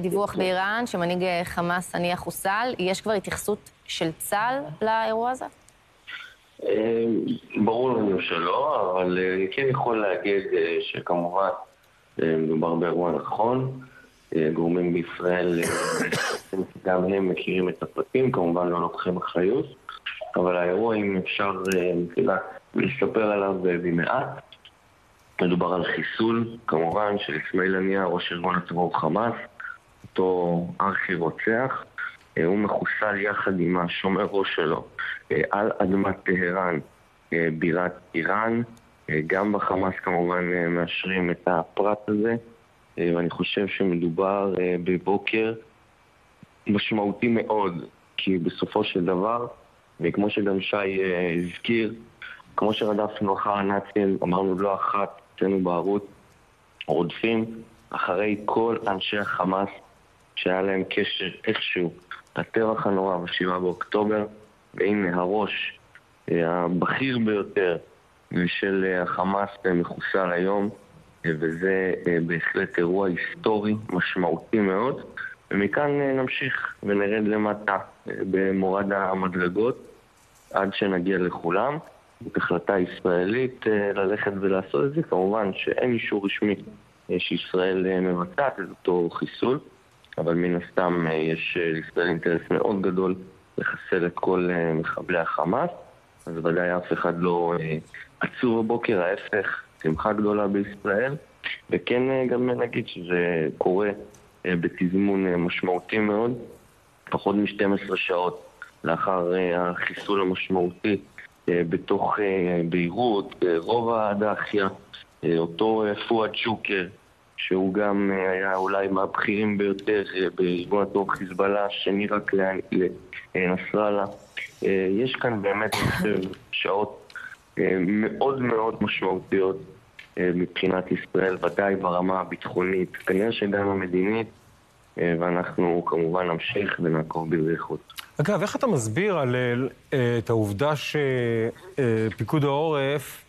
דיווח באיראן שמנהיג חמאס הנייה חוסל, יש כבר התייחסות של צה"ל לאירוע הזה? ברור לנו שלא, אבל אני כן יכול להגיד שכמובן מדובר באירוע נכון. גורמים בישראל, גם הם מכירים את הפרטים, כמובן לא לוקחים אחריות, אבל האירוע, אם אפשר לספר עליו במעט, מדובר על חיסול, כמובן, של אסמאעיל הנייה, ראש ארגון הטרור חמאס, אותו ארכי רוצח. הוא מחוסל יחד עם השומר ראש שלו על אדמת טהרן, בירת איראן. גם בחמאס כמובן מאשרים את הפרט הזה, ואני חושב שמדובר בבוקר משמעותי מאוד, כי בסופו של דבר, וכמו שגם שי הזכיר, כמו שרדפנו אחר הנאצים, אמרנו לא אחת אצלנו בערוץ, רודפים אחרי כל אנשי החמאס שהיה להם קשר איכשהו לטבח הנורא ב-7 באוקטובר, והנה הראש הבכיר ביותר של החמאס מחוסל היום, וזה בהחלט אירוע היסטורי משמעותי מאוד. ומכאן נמשיך ונרד למטה במורד המדרגות עד שנגיע לכולם. זאת החלטה ישראלית ללכת ולעשות את זה. כמובן שאין אישור רשמי שישראל מבצעת את אותו חיסול, אבל מן הסתם יש לישראל אינטרס מאוד גדול לחסל את כל מחבלי החמאס, אז ודאי אף אחד לא עצוב בבוקר, ההפך, שמחה גדולה בישראל, וכן גם נגיד שזה קורה בתזמון משמעותי מאוד, פחות מ-12 שעות לאחר החיסול המשמעותי בתוך ביירות, רובע הדאחיה, אותו פואד שוקר, שהוא גם היה אולי מהבכירים ביותר בארגון הטרור חיזבאללה, שני רק לנסראללה. יש כאן באמת שעות מאוד מאוד משמעותיות מבחינת ישראל, ודאי ברמה הביטחונית, כנראה שגם המדינית, ואנחנו כמובן נמשיך ונעקוב בזריחות. אגב, איך אתה מסביר על, את העובדה שפיקוד העורף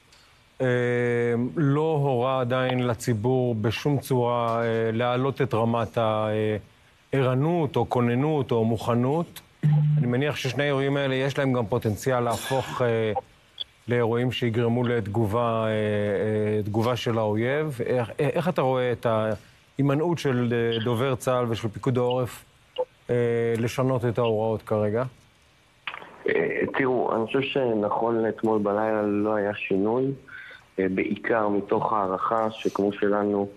לא הורה עדיין לציבור בשום צורה להעלות את רמת הערנות או כוננות או מוכנות? אני מניח ששני האירועים האלה יש להם גם פוטנציאל להפוך לאירועים שיגרמו לתגובה תגובה של האויב. איך, איך אתה רואה את ההימנעות של דובר צה"ל ושל פיקוד העורף לשנות את ההוראות כרגע? תראו, אני חושב שנכון לאתמול בלילה לא היה שינוי, בעיקר מתוך הערכה שכמו שלנו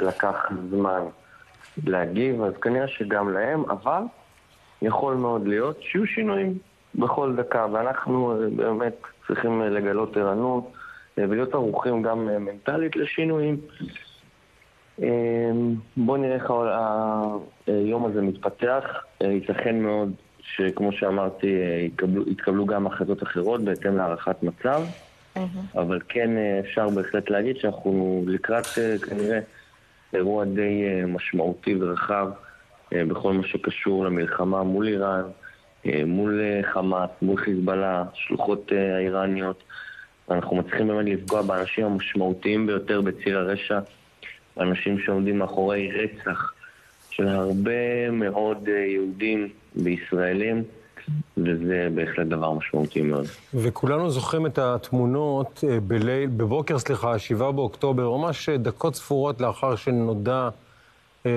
לקח זמן להגיב, אז כנראה שגם להם, אבל יכול מאוד להיות שיהיו שינויים בכל דקה, ואנחנו באמת צריכים לגלות ערנות ולהיות ערוכים גם מנטלית לשינויים. בואו נראה איך היום הזה מתפתח. ייתכן מאוד שכמו שאמרתי, יתקבלו, יתקבלו גם החלטות אחרות בהתאם להערכת מצב, אבל כן אפשר בהחלט להגיד שאנחנו לקראת כנראה אירוע די משמעותי ורחב בכל מה שקשור למלחמה מול איראן, מול חמאס, מול חיזבאללה, שלוחות האיראניות. אנחנו מצליחים באמת לפגוע באנשים המשמעותיים ביותר בציר הרשע, אנשים שעומדים מאחורי רצח של הרבה מאוד יהודים וישראלים, וזה בהחלט דבר משמעותי מאוד. וכולנו זוכרים את התמונות בליל, בבוקר, סליחה, 7 באוקטובר, ממש דקות ספורות לאחר שנודע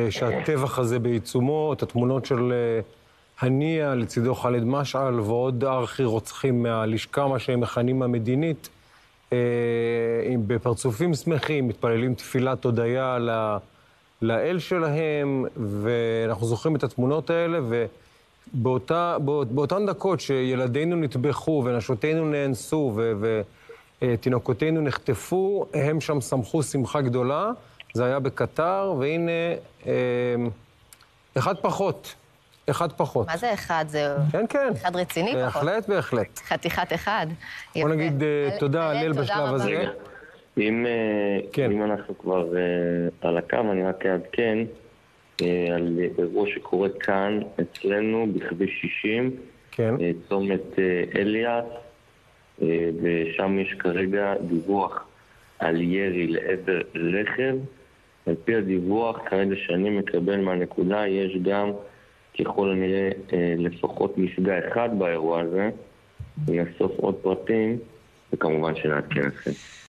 שהטבח הזה בעיצומו, את התמונות של הנייה, לצידו ח'אלד משעל ועוד ארכי רוצחים מהלשכה, מה שהם מכנים המדינית, בפרצופים שמחים, מתפללים תפילת הודיה לאל שלהם, ואנחנו זוכרים את התמונות האלה, ובאותן דקות שילדינו נטבחו ונשותינו נאנסו ותינוקותינו נחטפו, הם שם שמחו שמחה גדולה. זה היה בקטר, והנה, אחד פחות. אחד פחות. מה זה אחד? זה כן, כן. אחד רציני בהחלט, פחות. בהחלט, בהחלט. חתיכת אחד. בוא נגיד תודה, הלל, בשלב הזה. אם, כן. אם אנחנו כבר על הקו, אני רק אעדכן על אירוע שקורה כאן, אצלנו, בכביש 60, כן. צומת אליאס, ושם יש כרגע דיווח על ירי לעבר רכב על פי הדיווח כרגע שאני מקבל מהנקודה, יש גם ככל הנראה אה, לפחות מפגע אחד באירוע הזה, נאסוף עוד פרטים וכמובן שנעדכן אתכם.